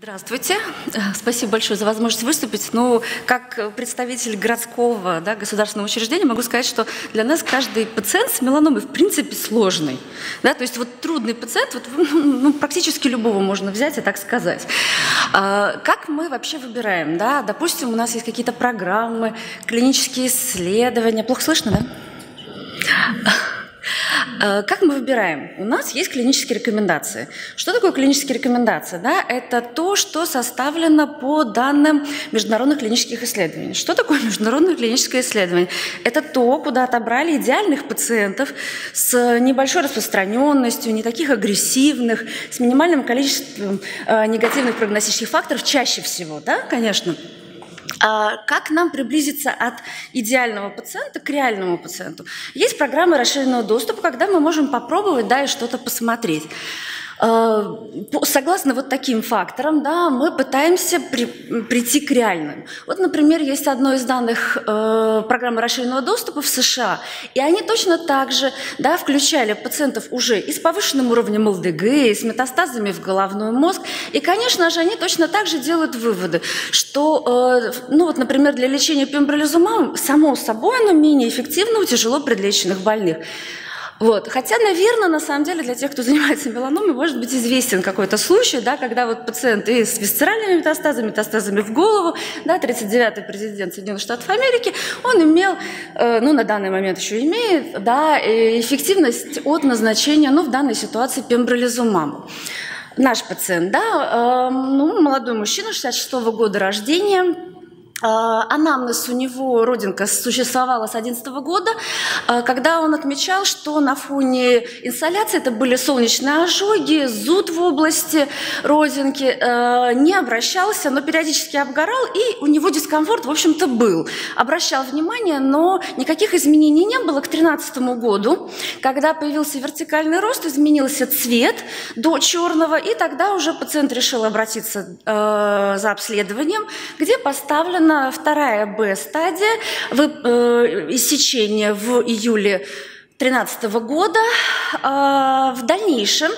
Здравствуйте. Э, спасибо большое за возможность выступить. Ну, как представитель городского да, государственного учреждения могу сказать, что для нас каждый пациент с меланомой в принципе сложный. Да? То есть вот трудный пациент, вот, ну, практически любого можно взять и так сказать. А, как мы вообще выбираем? Да? Допустим, у нас есть какие-то программы, клинические исследования. Плохо слышно, да? Э, как мы выбираем? У нас есть клинические рекомендации. Что такое клинические рекомендации? Да, это то, что составлено по данным международных клинических исследований. Что такое международное клиническое исследование? Это то, куда отобрали идеальных пациентов с небольшой распространенностью, не таких агрессивных, с минимальным количеством э, негативных прогностических факторов, чаще всего, да, конечно. А как нам приблизиться от идеального пациента к реальному пациенту? Есть программы расширенного доступа, когда мы можем попробовать да, и что-то посмотреть. Э, согласно вот таким факторам, да, мы пытаемся при, прийти к реальным. Вот, например, есть одно из данных э, программы расширенного доступа в США, и они точно так же да, включали пациентов уже и с повышенным уровнем ЛДГ, и с метастазами в головной мозг. И, конечно же, они точно так же делают выводы, что, э, ну вот, например, для лечения пембролизумабом, само собой, оно менее эффективно у тяжело предлеченных больных. Вот. Хотя, наверное, на самом деле для тех, кто занимается меланомой, может быть известен какой-то случай, да, когда вот пациент и с висцеральными метастазами, метастазами в голову, да, 39-й президент Соединенных Штатов Америки, он имел, э, ну, на данный момент еще имеет, да, эффективность от назначения, ну, в данной ситуации пембролизумаба. Наш пациент, да, э, ну, молодой мужчина, 66 -го года рождения, анамнез у него, родинка, существовала с 2011 года, а, когда он отмечал, что на фоне инсоляции, это были солнечные ожоги, зуд в области родинки, а, не обращался, но периодически обгорал, и у него дискомфорт, в общем-то, был. Обращал внимание, но никаких изменений не было к 2013 году, когда появился вертикальный рост, изменился цвет до черного, и тогда уже пациент решил обратиться за обследованием, где поставлен Выполнена вторая Б-стадия э, иссечения в июле 2013 года. А, в дальнейшем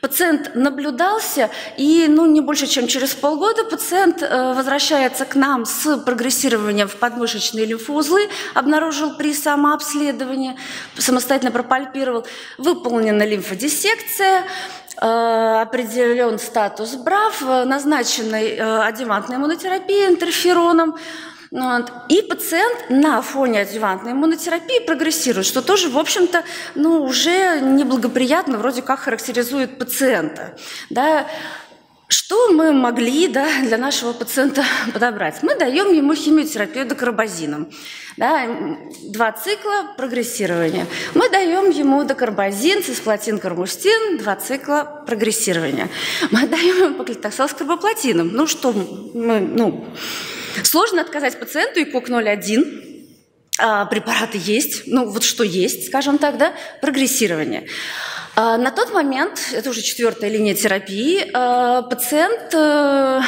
пациент наблюдался, и ну, не больше, чем через полгода пациент э, возвращается к нам с прогрессированием в подмышечные лимфоузлы, обнаружил при самообследовании, самостоятельно пропальпировал, выполнена лимфодиссекция, Э, определен статус БРАВ, э, адъювантная иммунотерапия интерфероном, и пациент на фоне адъювантной иммунотерапии прогрессирует, что тоже, в общем-то, ну, уже неблагоприятно вроде как характеризует пациента. Да? Что мы могли да, для нашего пациента подобрать? Мы даем ему химиотерапию докарбазином. Да, два цикла прогрессирования. Мы даем ему докарбазин, цисплатин, кармустин, два цикла прогрессирования. Мы даем ему поклитоксал с карбоплатином. Ну что, мы, ну, сложно отказать пациенту и КОК 01, а, препараты есть, ну вот что есть, скажем так, да, прогрессирование. А, на тот момент, это уже четвертая линия терапии, а, пациент э,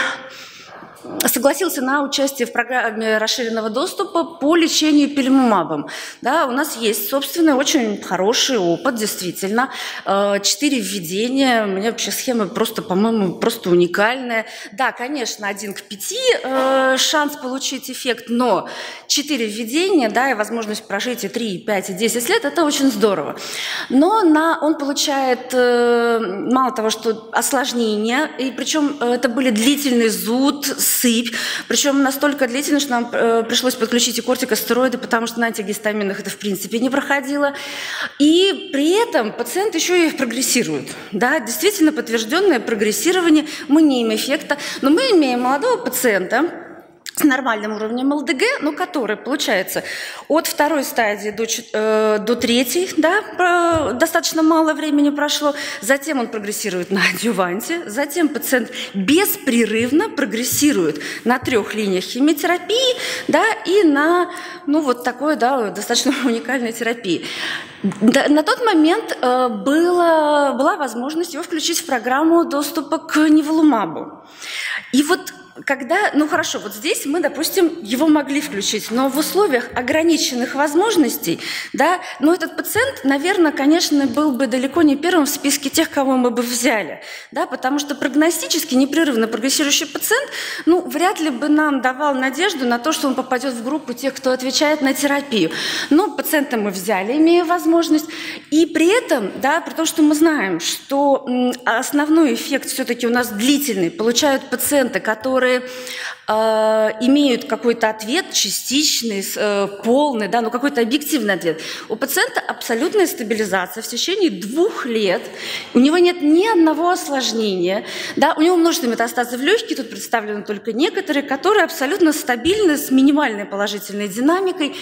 согласился на участие в программе расширенного доступа по лечению пельмумабом. Да, у нас есть собственный очень хороший опыт, действительно. Э, четыре введения, у меня вообще схема просто, по-моему, просто уникальная. Да, конечно, один к пяти э, шанс получить эффект, но четыре введения, да, и возможность прожить и 3, и 5, и 10 лет, это очень здорово. Но на, он получает э, мало того, что осложнения, и причем это были длительный зуд, сыпь, причем настолько длительно, что нам э, пришлось подключить и кортикостероиды, потому что на антигистаминах это в принципе не проходило. И при этом пациент еще и прогрессирует. Да, действительно подтвержденное прогрессирование, мы не имеем эффекта, но мы имеем молодого пациента, с нормальным уровнем ЛДГ, но который, получается, от второй стадии до, э, до третьей, да, достаточно мало времени прошло, затем он прогрессирует на адюванте, затем пациент беспрерывно прогрессирует на трех линиях химиотерапии, да, и на, ну, вот такой, да, достаточно уникальной терапии. На тот момент э, было, была возможность его включить в программу доступа к неволумабу. И вот когда, ну хорошо, вот здесь мы, допустим, его могли включить, но в условиях ограниченных возможностей, да, ну этот пациент, наверное, конечно, был бы далеко не первым в списке тех, кого мы бы взяли, да, потому что прогностически непрерывно прогрессирующий пациент, ну, вряд ли бы нам давал надежду на то, что он попадет в группу тех, кто отвечает на терапию. Но пациента мы взяли, имея возможность, и при этом, да, при том, что мы знаем, что основной эффект все-таки у нас длительный, получают пациенты, которые э, имеют какой-то ответ частичный, э, полный, да, ну какой-то объективный ответ. У пациента абсолютная стабилизация в течение двух лет. У него нет ни одного осложнения. Да, у него множество метастазов в легкие, тут представлены только некоторые, которые абсолютно стабильны, с минимальной положительной динамикой.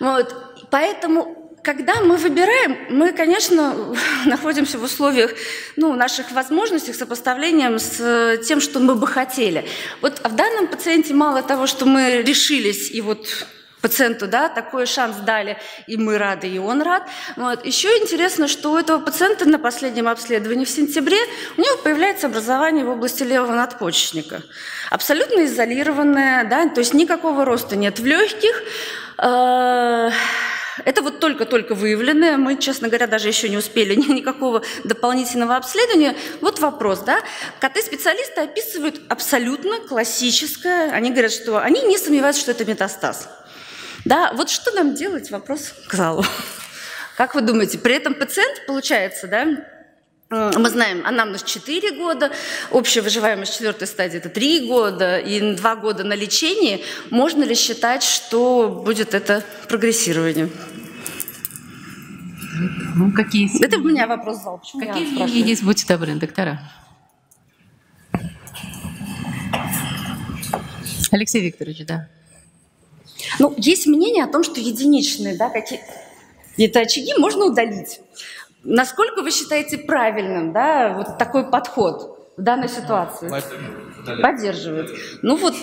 Вот. Поэтому когда мы выбираем, мы, конечно, находимся в условиях ну, наших возможностей, сопоставлением с тем, что мы бы хотели. Вот в данном пациенте мало того, что мы решились и вот пациенту да, такой шанс дали, и мы рады, и он рад. Вот. Еще интересно, что у этого пациента на последнем обследовании в сентябре у него появляется образование в области левого надпочечника. Абсолютно изолированное, да, то есть никакого роста нет в легких. Это вот только-только выявленное. Мы, честно говоря, даже еще не успели ни, никакого дополнительного обследования. Вот вопрос, да? КТ-специалисты описывают абсолютно классическое. Они говорят, что они не сомневаются, что это метастаз. Да, вот что нам делать? Вопрос к залу. Как вы думаете, при этом пациент, получается, да, мы знаем, анамнез 4 года, общая выживаемость четвертой стадии – это 3 года, и 2 года на лечении. Можно ли считать, что будет это прогрессирование? Ну, какие... Это у меня вопрос зал. Какие мнения есть? Будьте добры, доктора. Алексей Викторович, да. Ну, есть мнение о том, что единичные, да, какие... Это очаги можно удалить. Насколько вы считаете правильным да, вот такой подход в данной ситуации? Поддерживает. Ну вот,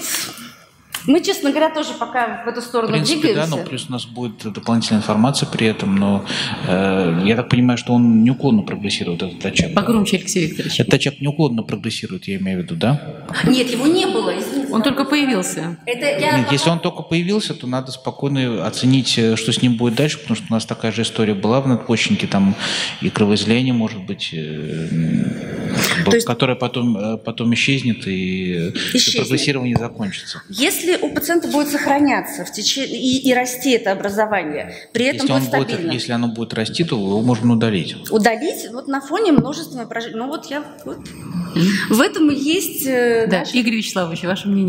мы, честно говоря, тоже пока в эту сторону в принципе, двигаемся. Да, но плюс у нас будет дополнительная информация при этом, но э, я так понимаю, что он неуклонно прогрессирует, этот очаг. Погромче, Алексей Викторович. Этот очаг неуклонно прогрессирует, я имею в виду, да? Нет, его не было, извините. Он только появился. Это я... Если он только появился, то надо спокойно оценить, э, что с ним будет дальше, потому что у нас такая же история была в надпочечнике, там и кровоизлияние может быть, э, есть... которое потом, э, потом исчезнет, и исчезнет. прогрессирование закончится. Если у пациента будет сохраняться в течение и, и расти это образование, при этом если будет стабильно. Будет, если оно будет расти, то его можно удалить. Удалить вот на фоне множественного поражения. Ну вот я вот. В этом и есть. Да, наш... Игорь Вячеславович, ваше мнение?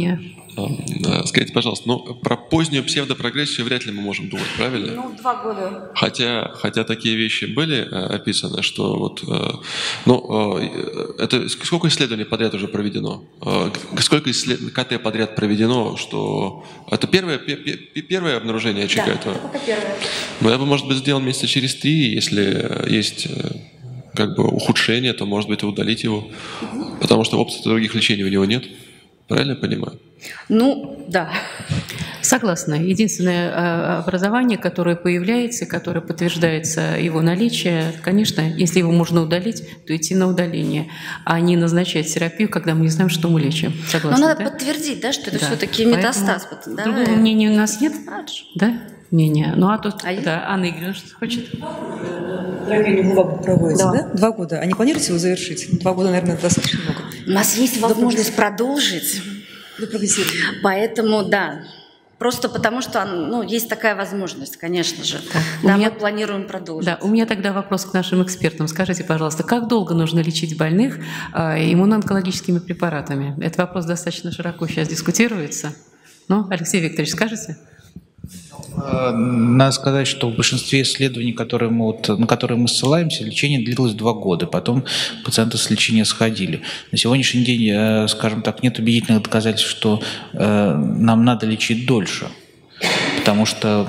Скажите, пожалуйста, ну, про позднюю псевдопрогрессию вряд ли мы можем думать, правильно? Ну, два года. Хотя, хотя такие вещи были э, описаны, что вот, э, ну, э, это сколько исследований подряд уже проведено? Сколько исслед... КТ подряд проведено, что это первое, первое обнаружение очага да, этого? это первое. Ну, я бы, может быть, сделал месяца через три, если есть как бы ухудшение, то, может быть, удалить его, угу. потому что опций других лечений у него нет. Правильно я понимаю? Ну, да. Согласна. Единственное э, образование, которое появляется, которое подтверждается его наличие, конечно, если его можно удалить, то идти на удаление, а не назначать терапию, когда мы не знаем, что мы лечим. Согласна, Но надо да? подтвердить, да, что это да. все-таки метастаз. да? Другого мнения у нас нет? Да? Мнения. Ну а тут, а да, Анна Игоревна что хочет? Терапию не проводится, да. да? Два года. А не планируете его завершить? Два года, наверное, достаточно много. У нас есть возможность продолжить. Поэтому, да, Просто потому что ну, есть такая возможность, конечно же. Да, да меня, мы планируем продолжить. Да, у меня тогда вопрос к нашим экспертам. Скажите, пожалуйста, как долго нужно лечить больных э, иммуноонкологическими препаратами? Этот вопрос достаточно широко сейчас дискутируется. Ну, Алексей Викторович, скажете? Э, надо сказать, что в большинстве исследований, которые мы вот, на которые мы ссылаемся, лечение длилось два года. Потом пациенты с лечения сходили. На сегодняшний день, э, скажем так, нет убедительных доказательств, что э, нам надо лечить дольше. Потому что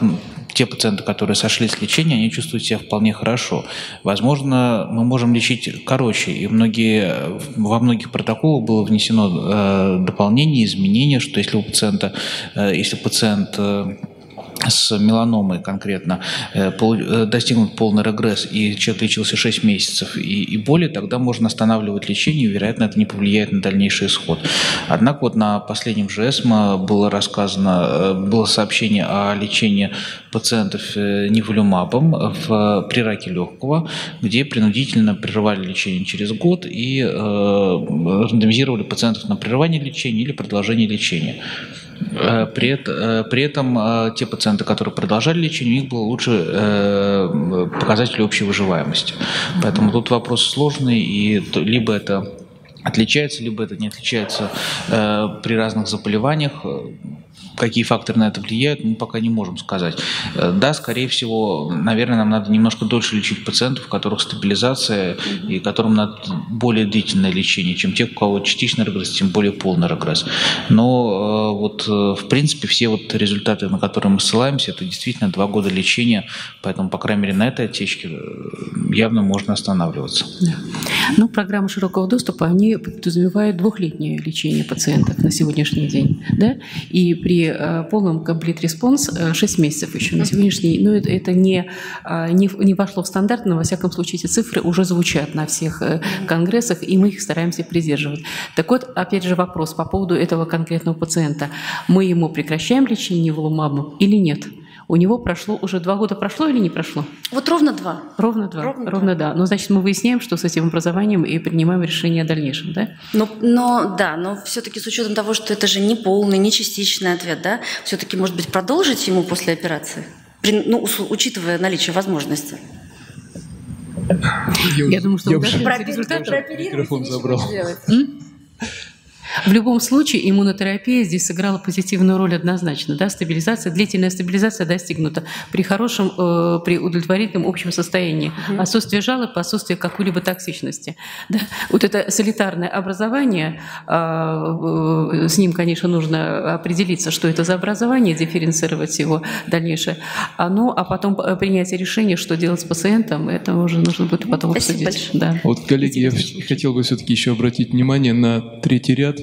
те пациенты, которые сошли с лечения, они чувствуют себя вполне хорошо. Возможно, мы можем лечить короче, и многие, во многих протоколах было внесено э, дополнение, изменение, что если у пациента, э, если пациент э, с меланомой конкретно э, э, достигнут полный регресс, и человек лечился 6 месяцев и, и более, тогда можно останавливать лечение, и, вероятно, это не повлияет на дальнейший исход. Однако вот на последнем ЖЭСМО было рассказано, э, было сообщение о лечении пациентов неволюмабом в, при раке легкого, где принудительно прерывали лечение через год и э, рандомизировали пациентов на прерывание лечения или продолжение лечения. Э, при, э, при этом э, те пациенты, которые продолжали лечение, у них было лучше показатель общей выживаемости. Поэтому тут вопрос сложный, и либо это отличается, либо это не отличается при разных заболеваниях. Какие факторы на это влияют, мы пока не можем сказать. Э, да, скорее всего, наверное, нам надо немножко дольше лечить пациентов, у которых стабилизация и которым надо более длительное лечение, чем те, у кого частичный регресс, тем более полный регресс. Но э, вот, э, в принципе, все вот результаты, на которые мы ссылаемся, это действительно два года лечения, поэтому, по крайней мере, на этой отечке явно можно останавливаться. Да. Ну, программы широкого доступа, они подразумевают двухлетнее лечение пациентов на сегодняшний день, да, и при э, полном complete response 6 э, месяцев еще на сегодняшний день. Но это, это не, а, не, не вошло в стандарт, но во всяком случае эти цифры уже звучат на всех э, конгрессах, и мы их стараемся придерживать. Так вот, опять же вопрос по поводу этого конкретного пациента. Мы ему прекращаем лечение волумабом или нет? У него прошло уже два года прошло или не прошло? Вот ровно два. Ровно два. Ровно, ровно два. да. Ну, значит, мы выясняем, что с этим образованием и принимаем решение о дальнейшем, да? Но, но да, но все-таки с учетом того, что это же не полный, не частичный ответ, да, все-таки, может быть, продолжить ему после операции, при, ну, учитывая наличие возможности. Я, я думаю, что я уже результатом... Микрофон забрал. В любом случае иммунотерапия здесь сыграла позитивную роль однозначно. Да? Стабилизация, длительная стабилизация достигнута при хорошем, э, при удовлетворительном общем состоянии. Угу. Отсутствие жалоб, отсутствие какой-либо токсичности. Да? Вот это солитарное образование, э, с ним, конечно, нужно определиться, что это за образование, дифференцировать его дальнейшее. А, ну, а потом принятие решения, что делать с пациентом, это уже нужно будет потом Спасибо обсудить. Да. Вот, коллеги, я хотел бы все-таки еще обратить внимание на третий ряд Э,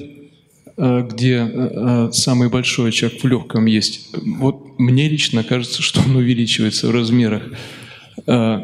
где э, э, самый большой очаг в легком есть, вот мне лично кажется, что он увеличивается в размерах. А,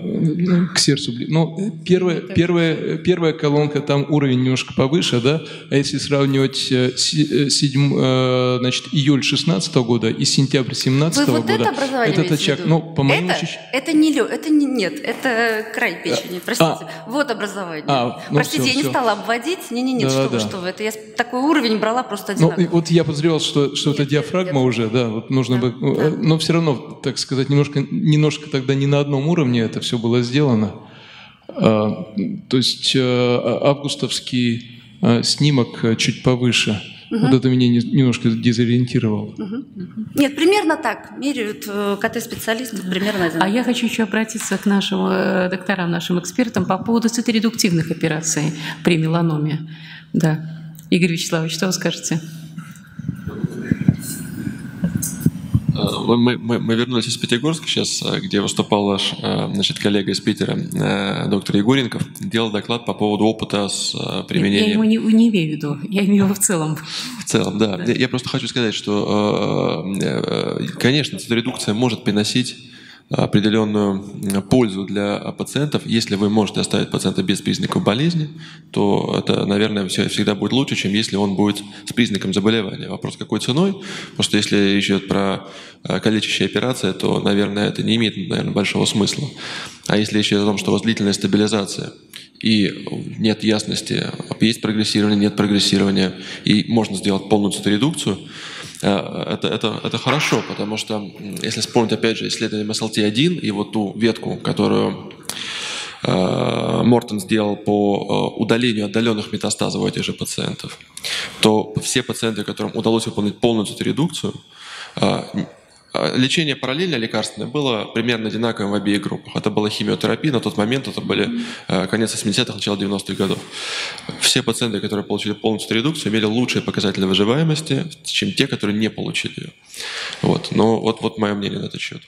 к сердцу. Ну, первая, первая, первая колонка, там уровень немножко повыше, да, а если сравнивать э, э, седьм, э, значит, июль 16 года и сентябрь 17 Вы года, вот это образование этот очаг, ну, по моему это, ощущениям... Это не лё, это не, нет, это край печени, простите. А, вот образование. А, ну, простите, все, я не все. стала обводить, не-не-не, да, что да. вы, что вы, это я такой уровень брала просто одинаково. Ну, вот я подозревал, что, что нет, это диафрагма нет, уже, да, вот нужно да, бы, да. но все равно, так сказать, немножко, немножко тогда не на одном уровне, уровне это все было сделано. А, то есть э, а, августовский а, снимок чуть повыше. Угу. Вот это меня немножко дезориентировало. Угу. Нет, примерно так. Меряют э, КТ-специалисты примерно. А я хочу еще обратиться к нашим э, докторам, нашим экспертам по поводу циторедуктивных операций при меланоме. Да. Игорь Вячеславович, что вы скажете? Э, мы, мы, мы вернулись из Пятигорска сейчас, э, где выступал наш э, значит, коллега из Питера, доктор Егоренков, делал доклад по поводу опыта с применением... Я ему не, не имею в виду, я имею в виду в целом. В целом, да. да. Я просто хочу сказать, что, конечно, редукция может приносить определенную пользу для пациентов. Если вы можете оставить пациента без признаков болезни, то это, наверное, всегда будет лучше, чем если он будет с признаком заболевания. Вопрос, какой ценой? Потому что если речь идет про э, калечащие операции, то, наверное, это не имеет, наверное, большого смысла. А если речь идет о том, что у вас длительная стабилизация, и нет ясности, есть прогрессирование, нет прогрессирования, и можно сделать полную циторедукцию, Э, это, это, это хорошо, потому что, если вспомнить, опять же, исследование SLT1 и вот ту ветку, которую э, Мортон сделал по э, удалению отдаленных метастазов у этих же пациентов, то все пациенты, которым удалось выполнить полную циторедукцию, а, лечение параллельно лекарственное было примерно одинаковым в обеих группах. Это была химиотерапия, на тот момент это были э, конец 80-х, начало 90-х годов. Все пациенты, которые получили полностью редукцию, имели лучшие показатели выживаемости, чем те, которые не получили ее. Вот. Но вот, вот мое мнение на этот счет.